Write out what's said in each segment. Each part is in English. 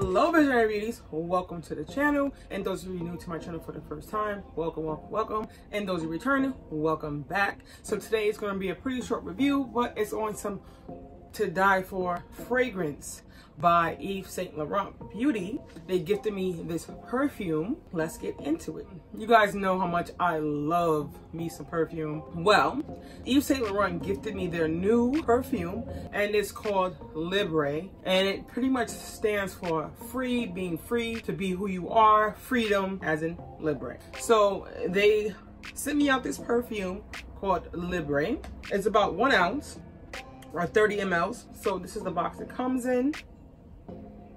Hello Visionary Beauties, welcome to the channel. And those of you new to my channel for the first time, welcome, welcome, welcome. And those of you returning, welcome back. So today is going to be a pretty short review, but it's on some to die for fragrance by Yves Saint Laurent Beauty. They gifted me this perfume. Let's get into it. You guys know how much I love me some perfume. Well, Yves Saint Laurent gifted me their new perfume and it's called Libre. And it pretty much stands for free, being free to be who you are, freedom as in Libre. So they sent me out this perfume called Libre. It's about one ounce or 30 mLs. So this is the box it comes in.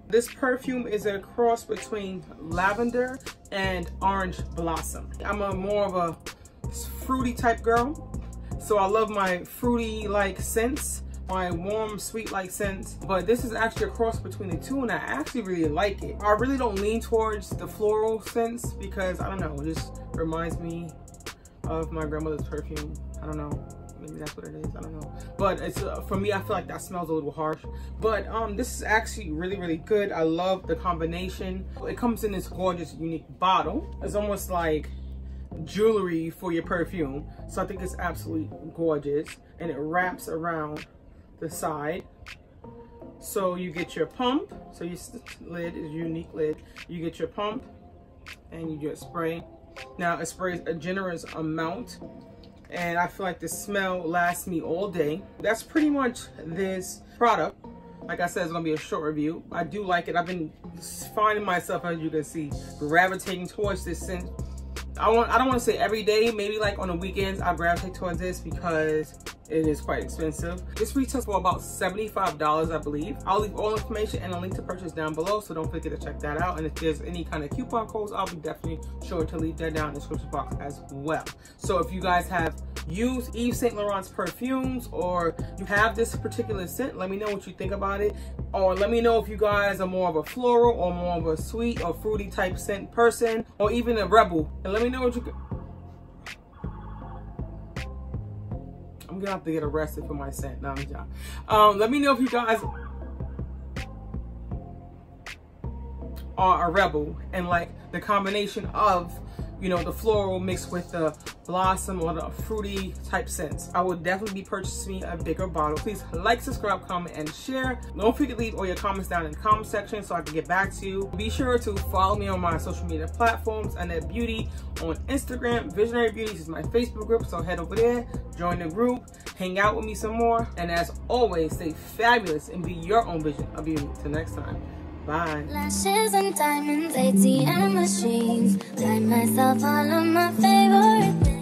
This perfume is a cross between lavender and orange blossom. I'm a more of a fruity type girl. So I love my fruity like scents, my warm sweet like scents. But this is actually a cross between the two and I actually really like it. I really don't lean towards the floral scents because I don't know, it just reminds me of my grandmother's perfume. I don't know maybe that's what it is i don't know. But it's uh, for me i feel like that smells a little harsh. But um this is actually really really good. I love the combination. It comes in this gorgeous unique bottle. It's almost like jewelry for your perfume. So i think it's absolutely gorgeous. And it wraps around the side. So you get your pump. So your lid is unique lid. You get your pump and you just spray. Now it sprays a generous amount and I feel like the smell lasts me all day. That's pretty much this product. Like I said, it's gonna be a short review. I do like it. I've been finding myself, as you can see, gravitating towards this scent. I want I don't want to say every day, maybe like on the weekends I gravitate towards this because it is quite expensive. This retails for about $75, I believe. I'll leave all information and a link to purchase down below, so don't forget to check that out. And if there's any kind of coupon codes, I'll be definitely sure to leave that down in the description box as well. So if you guys have used Yves Saint Laurent's perfumes or you have this particular scent, let me know what you think about it. Or let me know if you guys are more of a floral or more of a sweet or fruity type scent person or even a rebel. And let me know what you I'm gonna have to get arrested for my scent. No, I'm Um, let me know if you guys are a rebel and like the combination of you know, the floral mixed with the blossom or the fruity type scents. I will definitely be purchasing a bigger bottle. Please like, subscribe, comment, and share. Don't forget to leave all your comments down in the comment section so I can get back to you. Be sure to follow me on my social media platforms, Annette Beauty on Instagram. Visionary Beauties is my Facebook group, so head over there, join the group, hang out with me some more. And as always, stay fabulous and be your own vision of beauty. Till next time. Bye. Lashes and diamonds, ATM machines. Buy myself all of my favorite things.